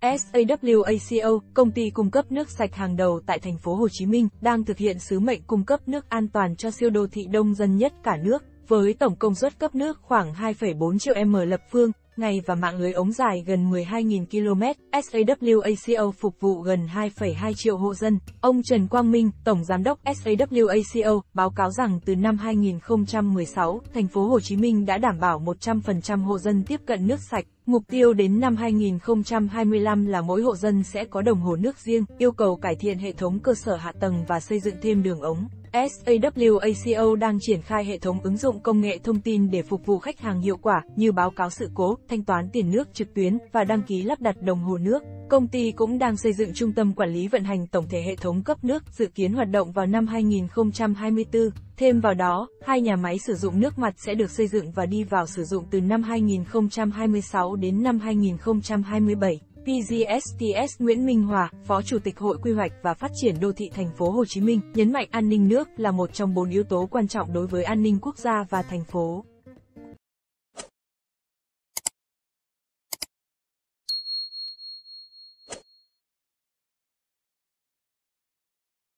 SAWACO, công ty cung cấp nước sạch hàng đầu tại thành phố Hồ Chí Minh, đang thực hiện sứ mệnh cung cấp nước an toàn cho siêu đô thị đông dân nhất cả nước, với tổng công suất cấp nước khoảng 2,4 triệu m lập phương, ngày và mạng lưới ống dài gần 12.000 km, SAWACO phục vụ gần 2,2 triệu hộ dân. Ông Trần Quang Minh, Tổng Giám đốc SAWACO, báo cáo rằng từ năm 2016, thành phố Hồ Chí Minh đã đảm bảo 100% hộ dân tiếp cận nước sạch. Mục tiêu đến năm 2025 là mỗi hộ dân sẽ có đồng hồ nước riêng, yêu cầu cải thiện hệ thống cơ sở hạ tầng và xây dựng thêm đường ống. SAWACO đang triển khai hệ thống ứng dụng công nghệ thông tin để phục vụ khách hàng hiệu quả như báo cáo sự cố, thanh toán tiền nước trực tuyến và đăng ký lắp đặt đồng hồ nước. Công ty cũng đang xây dựng trung tâm quản lý vận hành tổng thể hệ thống cấp nước dự kiến hoạt động vào năm 2024. Thêm vào đó, hai nhà máy sử dụng nước mặt sẽ được xây dựng và đi vào sử dụng từ năm 2026 đến năm 2027. PGSTS Nguyễn Minh Hòa, Phó Chủ tịch Hội Quy hoạch và Phát triển Đô thị Thành phố Hồ Chí Minh, nhấn mạnh an ninh nước là một trong bốn yếu tố quan trọng đối với an ninh quốc gia và thành phố.